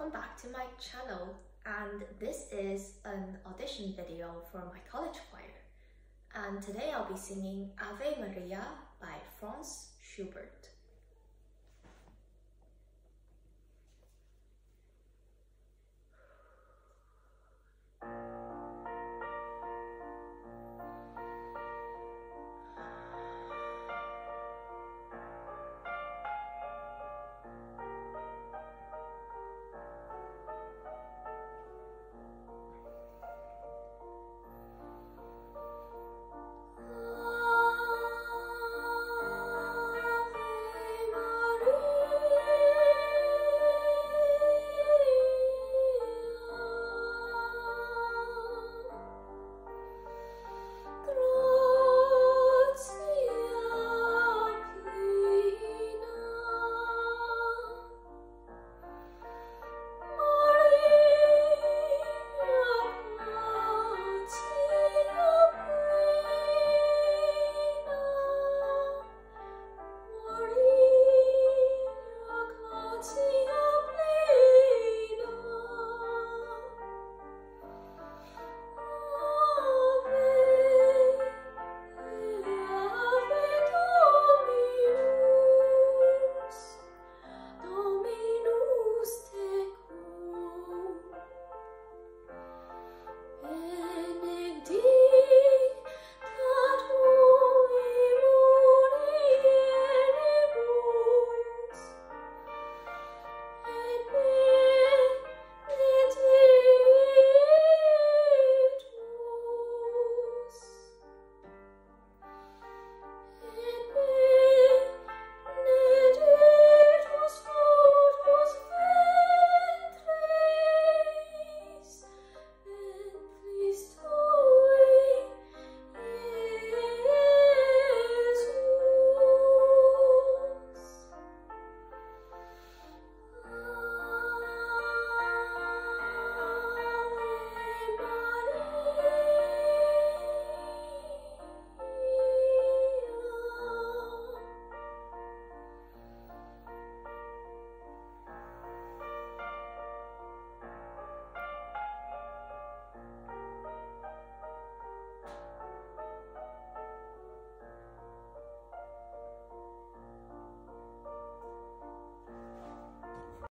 welcome back to my channel and this is an audition video for my college choir and today I'll be singing Ave Maria by Franz Schubert.